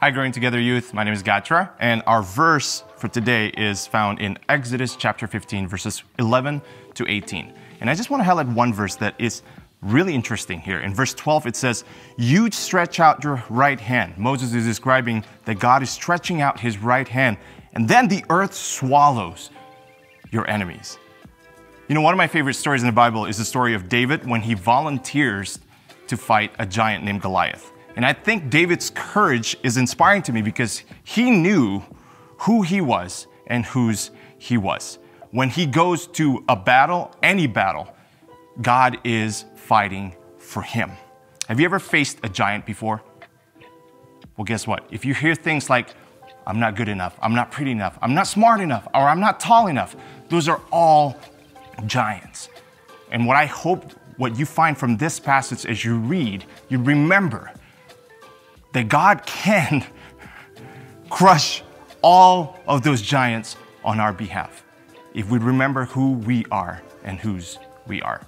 Hi, Growing Together Youth. My name is Gatra, and our verse for today is found in Exodus chapter 15, verses 11 to 18. And I just want to highlight one verse that is really interesting here. In verse 12, it says, You stretch out your right hand. Moses is describing that God is stretching out his right hand, and then the earth swallows your enemies. You know, one of my favorite stories in the Bible is the story of David when he volunteers to fight a giant named Goliath. And I think David's courage is inspiring to me because he knew who he was and whose he was. When he goes to a battle, any battle, God is fighting for him. Have you ever faced a giant before? Well, guess what? If you hear things like, I'm not good enough, I'm not pretty enough, I'm not smart enough, or I'm not tall enough, those are all giants. And what I hope what you find from this passage as you read, you remember that God can crush all of those giants on our behalf if we remember who we are and whose we are.